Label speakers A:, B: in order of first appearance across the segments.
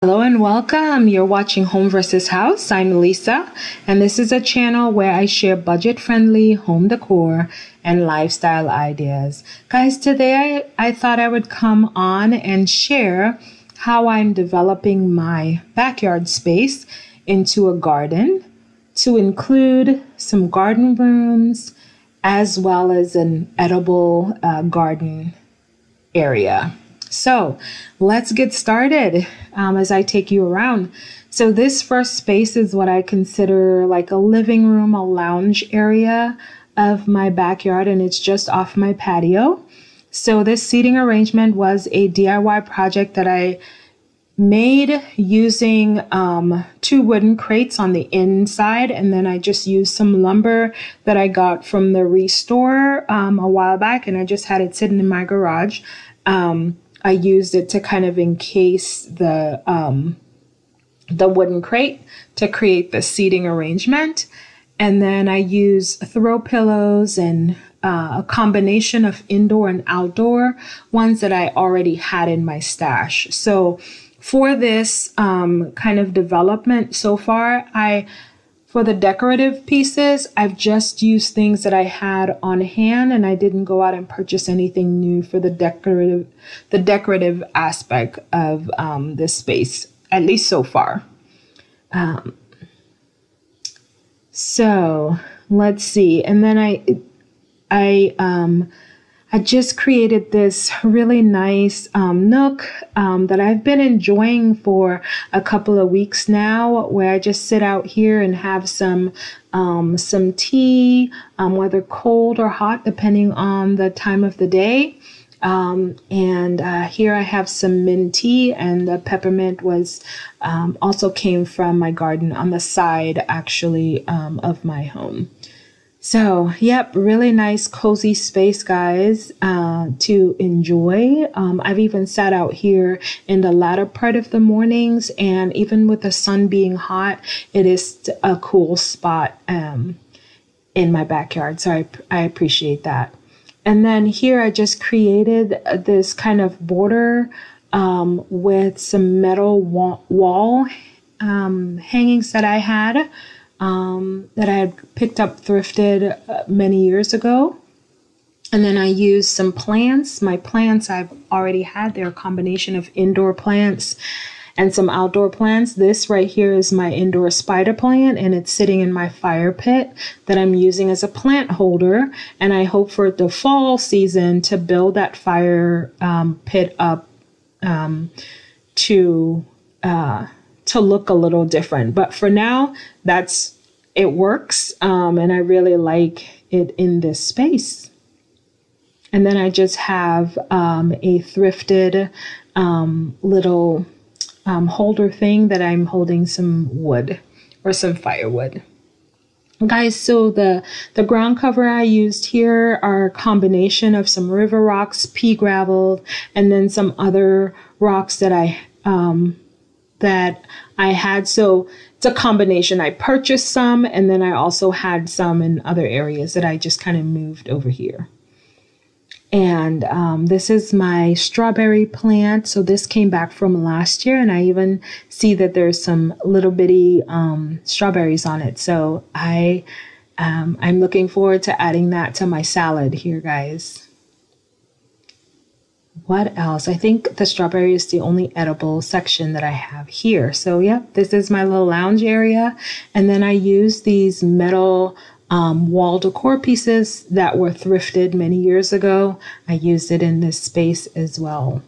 A: Hello and welcome. You're watching Home vs. House. I'm Lisa, and this is a channel where I share budget friendly home decor and lifestyle ideas. Guys, today I, I thought I would come on and share how I'm developing my backyard space into a garden to include some garden rooms as well as an edible uh, garden area. So let's get started um, as I take you around. So, this first space is what I consider like a living room, a lounge area of my backyard, and it's just off my patio. So, this seating arrangement was a DIY project that I made using um, two wooden crates on the inside, and then I just used some lumber that I got from the restore um, a while back, and I just had it sitting in my garage. Um, I used it to kind of encase the um, the wooden crate to create the seating arrangement. And then I use throw pillows and uh, a combination of indoor and outdoor ones that I already had in my stash. So for this um, kind of development so far, I for the decorative pieces, I've just used things that I had on hand and I didn't go out and purchase anything new for the decorative the decorative aspect of um, this space, at least so far. Um, so let's see. And then I I um I just created this really nice um, nook um, that I've been enjoying for a couple of weeks now, where I just sit out here and have some um, some tea, um, whether cold or hot, depending on the time of the day. Um, and uh, here I have some mint tea, and the peppermint was um, also came from my garden on the side, actually, of my home. So, yep, really nice, cozy space, guys, uh, to enjoy. Um, I've even sat out here in the latter part of the mornings, and even with the sun being hot, it is a cool spot um, in my backyard. So, I, I appreciate that. And then here, I just created this kind of border um, with some metal wall, wall um, hangings that I had um, that I had picked up thrifted uh, many years ago. And then I used some plants. My plants I've already had. They're a combination of indoor plants and some outdoor plants. This right here is my indoor spider plant and it's sitting in my fire pit that I'm using as a plant holder. And I hope for the fall season to build that fire um, pit up um, to uh, to look a little different. But for now, that's it works, um, and I really like it in this space. And then I just have um, a thrifted um, little um, holder thing that I'm holding some wood or some firewood guys so the the ground cover i used here are a combination of some river rocks pea gravel and then some other rocks that i um that I had. So it's a combination. I purchased some and then I also had some in other areas that I just kind of moved over here. And um, this is my strawberry plant. So this came back from last year, and I even see that there's some little bitty um, strawberries on it. So I, um, I'm looking forward to adding that to my salad here, guys. What else? I think the strawberry is the only edible section that I have here. So, yep, this is my little lounge area. And then I use these metal um, wall decor pieces that were thrifted many years ago. I used it in this space as well.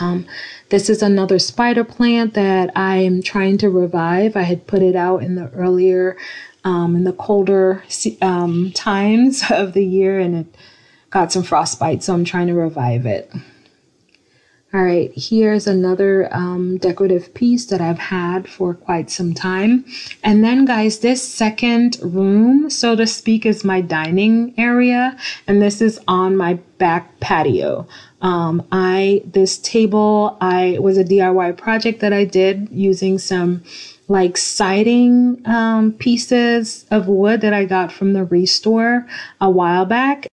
A: Um, this is another spider plant that I am trying to revive. I had put it out in the earlier, um, in the colder um, times of the year, and it got some frostbite, so I'm trying to revive it. All right, here's another um, decorative piece that I've had for quite some time. And then guys, this second room, so to speak, is my dining area. And this is on my back patio. Um, I, this table, I was a DIY project that I did using some like siding um, pieces of wood that I got from the restore a while back.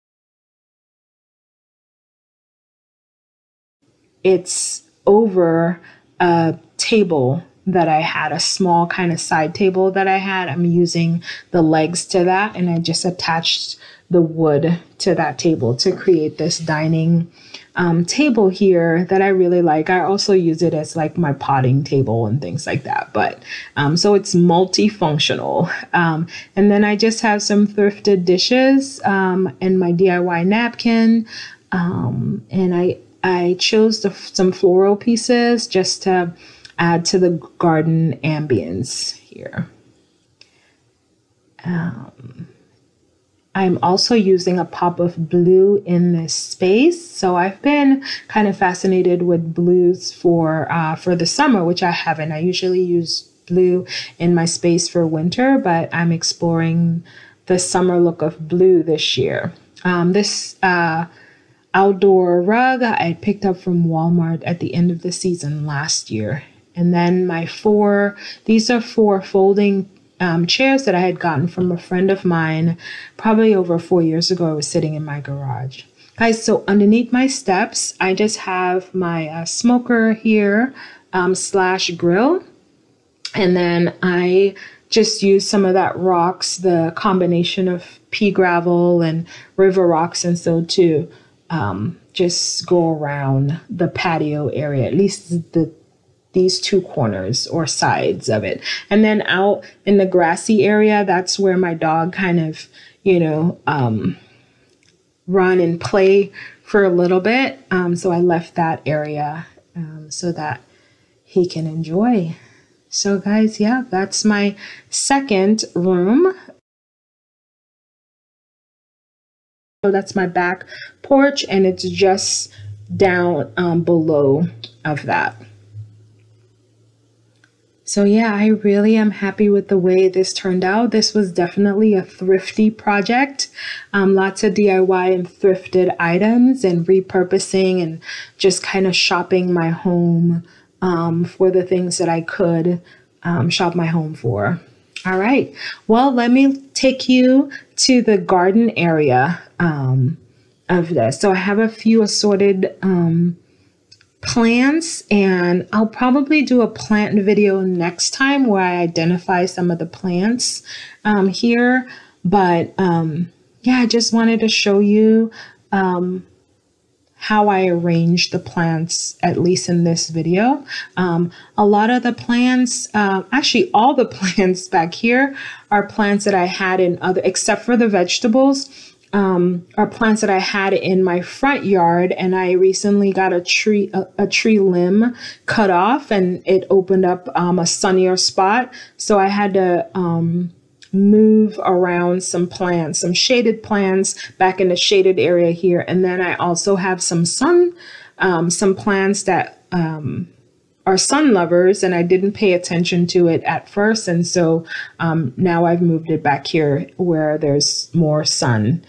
A: It's over a table that I had, a small kind of side table that I had. I'm using the legs to that, and I just attached the wood to that table to create this dining um, table here that I really like. I also use it as like my potting table and things like that. But um, so it's multifunctional. Um, and then I just have some thrifted dishes um, and my DIY napkin. Um, and I I chose the, some floral pieces just to add to the garden ambience here. Um, I'm also using a pop of blue in this space. So I've been kind of fascinated with blues for uh, for the summer, which I haven't. I usually use blue in my space for winter, but I'm exploring the summer look of blue this year. Um, this uh, outdoor rug I picked up from Walmart at the end of the season last year. And then my four, these are four folding um, chairs that I had gotten from a friend of mine probably over four years ago. I was sitting in my garage. Guys, so underneath my steps, I just have my uh, smoker here um, slash grill. And then I just use some of that rocks, the combination of pea gravel and river rocks, and so to um, just go around the patio area, at least the these two corners or sides of it. And then out in the grassy area, that's where my dog kind of, you know, um, run and play for a little bit. Um, so I left that area um, so that he can enjoy. So, guys, yeah, that's my second room. So that's my back porch, and it's just down um, below of that. So, yeah, I really am happy with the way this turned out. This was definitely a thrifty project. Um, lots of DIY and thrifted items and repurposing and just kind of shopping my home um, for the things that I could um, shop my home for. All right. Well, let me take you to the garden area um, of this. So I have a few assorted um, plants and I'll probably do a plant video next time where I identify some of the plants um, here. But um, yeah, I just wanted to show you um, how I arrange the plants, at least in this video. Um, a lot of the plants, uh, actually all the plants back here are plants that I had in other, except for the vegetables um, are plants that I had in my front yard, and I recently got a tree a, a tree limb cut off, and it opened up um, a sunnier spot. So I had to um, move around some plants, some shaded plants back in the shaded area here, and then I also have some sun, um, some plants that um, are sun lovers and I didn't pay attention to it at first. And so um, now I've moved it back here where there's more sun.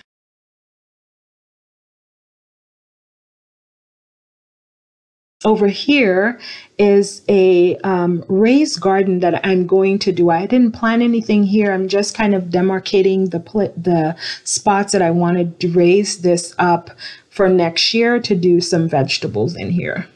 A: Over here is a um, raised garden that I'm going to do. I didn't plan anything here. I'm just kind of demarcating the the spots that I wanted to raise this up for next year to do some vegetables in here.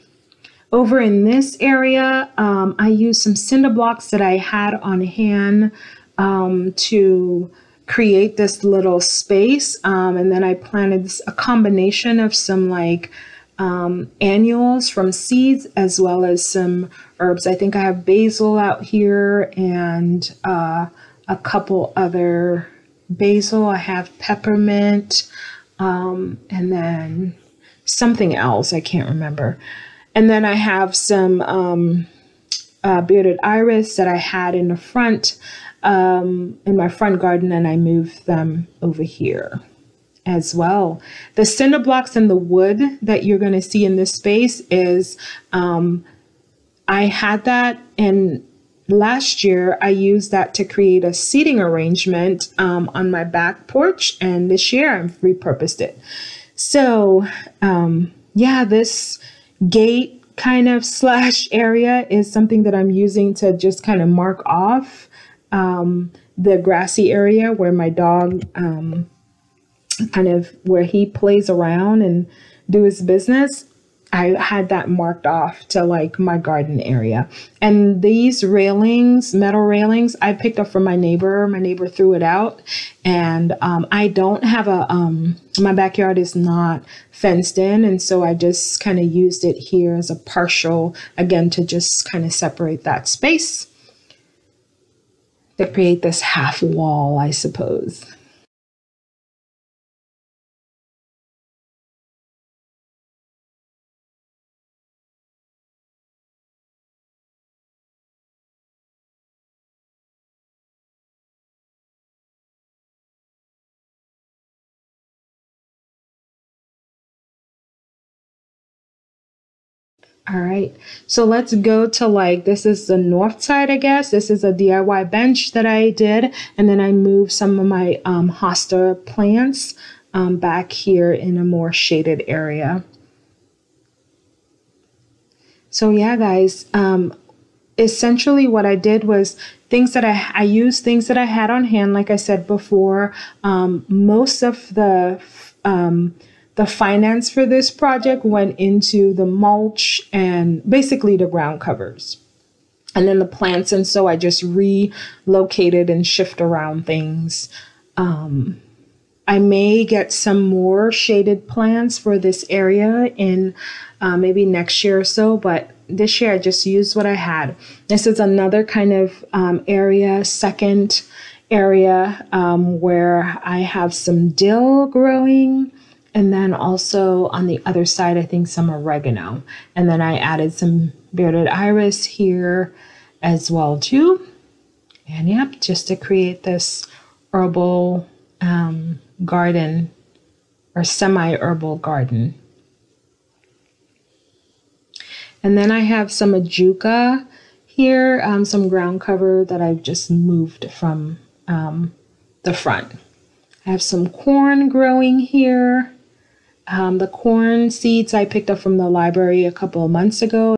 A: Over in this area, um, I used some cinder blocks that I had on hand um, to create this little space. Um, and then I planted a combination of some like um, annuals from seeds as well as some herbs. I think I have basil out here and uh, a couple other basil. I have peppermint um, and then something else. I can't remember. And then I have some um, uh, bearded iris that I had in the front um, in my front garden and I moved them over here as well. The cinder blocks and the wood that you're going to see in this space is, um, I had that and last year I used that to create a seating arrangement um, on my back porch and this year I've repurposed it. So um, yeah, this gate kind of slash area is something that I'm using to just kind of mark off um, the grassy area where my dog um, kind of where he plays around and do his business. I had that marked off to like my garden area. And these railings, metal railings, I picked up from my neighbor. My neighbor threw it out. And um, I don't have a, um, my backyard is not fenced in. And so I just kind of used it here as a partial, again, to just kind of separate that space to create this half wall, I suppose. All right. So let's go to like, this is the north side, I guess. This is a DIY bench that I did. And then I moved some of my um, hosta plants um, back here in a more shaded area. So yeah, guys, um, essentially what I did was things that I, I used things that I had on hand, like I said before. Um, most of the, um, the finance for this project went into the mulch and basically the ground covers. And then the plants and so i just relocated and shift around things. Um, i may get some more shaded plants for this area in uh, maybe next year or so but this year i just used what i had. This is another kind of um, area second area um, where i have some dill growing and then also on the other side, I think some oregano. And then I added some bearded iris here as well too. And yep, just to create this herbal um, garden or semi-herbal garden. And then I have some ajuga here, um, some ground cover that I've just moved from um, the front. I have some corn growing here. Um, the corn seeds I picked up from the library a couple of months ago,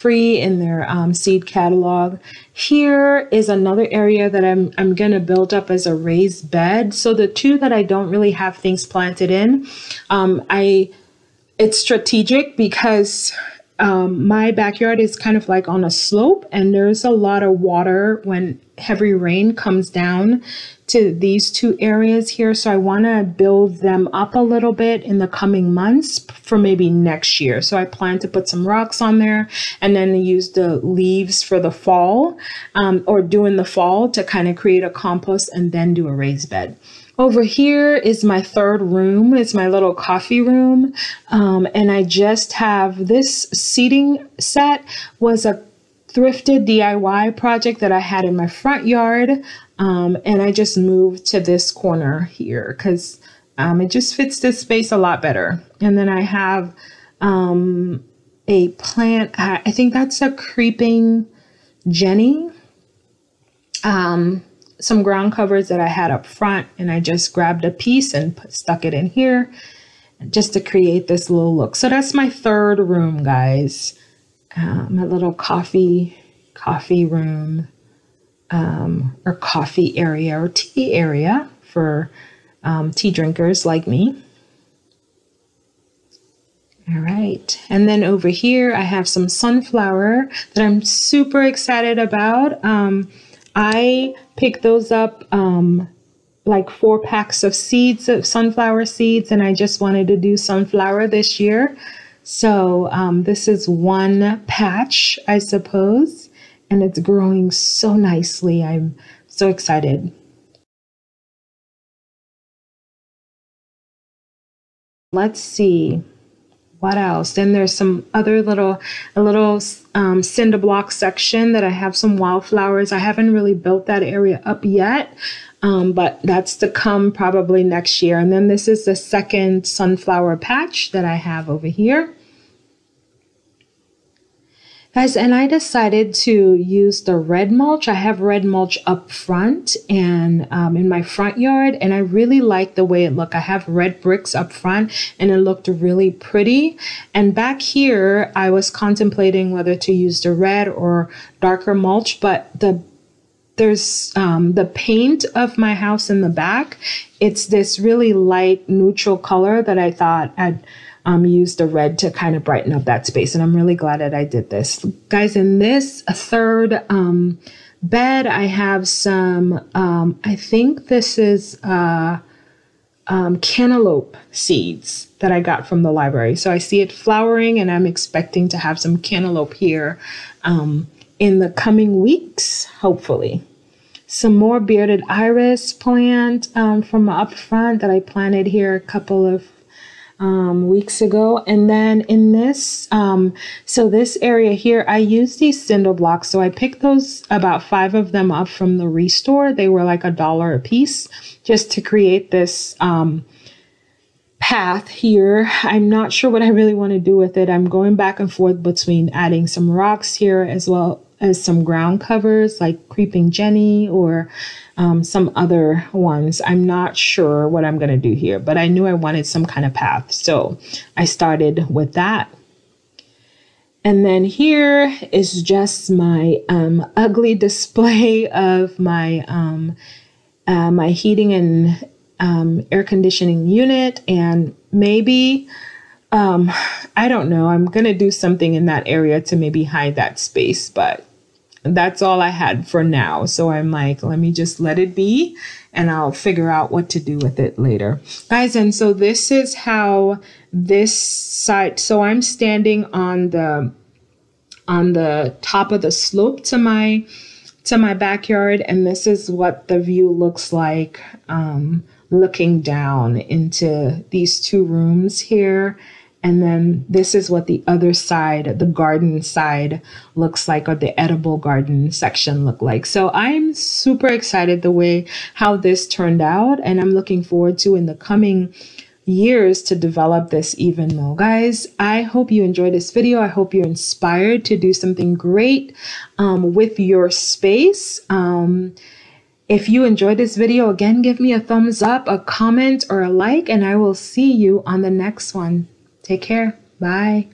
A: free in their um, seed catalog. Here is another area that I'm, I'm going to build up as a raised bed. So the two that I don't really have things planted in, um, I it's strategic because um, my backyard is kind of like on a slope and there's a lot of water when heavy rain comes down to these two areas here. So I want to build them up a little bit in the coming months for maybe next year. So I plan to put some rocks on there and then use the leaves for the fall um, or do in the fall to kind of create a compost and then do a raised bed. Over here is my third room. It's my little coffee room. Um, and I just have this seating set was a thrifted DIY project that I had in my front yard. Um, and I just moved to this corner here because um, it just fits this space a lot better. And then I have um, a plant, I think that's a creeping Jenny. Um, some ground covers that I had up front and I just grabbed a piece and put, stuck it in here just to create this little look. So that's my third room, guys. My little coffee, coffee room um, or coffee area or tea area for um, tea drinkers like me. All right. And then over here, I have some sunflower that I'm super excited about. Um, I picked those up um, like four packs of seeds of sunflower seeds, and I just wanted to do sunflower this year. So um, this is one patch, I suppose, and it's growing so nicely. I'm so excited. Let's see what else? Then there's some other little, a little um, cinder block section that I have some wildflowers. I haven't really built that area up yet, um, but that's to come probably next year. And then this is the second sunflower patch that I have over here. Guys, and I decided to use the red mulch. I have red mulch up front and um, in my front yard, and I really like the way it looked. I have red bricks up front and it looked really pretty. And back here, I was contemplating whether to use the red or darker mulch, but the there's um, the paint of my house in the back. It's this really light neutral color that I thought I'd um, use the red to kind of brighten up that space. And I'm really glad that I did this. Guys, in this third um, bed, I have some, um, I think this is uh, um, cantaloupe seeds that I got from the library. So I see it flowering and I'm expecting to have some cantaloupe here um, in the coming weeks, hopefully. Some more bearded iris plant um, from up front that I planted here a couple of um, weeks ago. And then in this, um, so this area here, I use these cinder blocks. So I picked those, about five of them up from the restore. They were like a dollar a piece just to create this um, path here. I'm not sure what I really want to do with it. I'm going back and forth between adding some rocks here as well as some ground covers like Creeping Jenny or um, some other ones. I'm not sure what I'm going to do here, but I knew I wanted some kind of path. So I started with that. And then here is just my um, ugly display of my um, uh, my heating and um, air conditioning unit, and maybe um, I don't know. I'm gonna do something in that area to maybe hide that space, but that's all I had for now. So I'm like, let me just let it be and I'll figure out what to do with it later. Guys, and so this is how this side, so I'm standing on the, on the top of the slope to my, to my backyard. And this is what the view looks like, um, looking down into these two rooms here and then this is what the other side, the garden side looks like, or the edible garden section look like. So I'm super excited the way how this turned out. And I'm looking forward to in the coming years to develop this even more. Guys, I hope you enjoyed this video. I hope you're inspired to do something great um, with your space. Um, if you enjoyed this video, again, give me a thumbs up, a comment, or a like, and I will see you on the next one. Take care. Bye.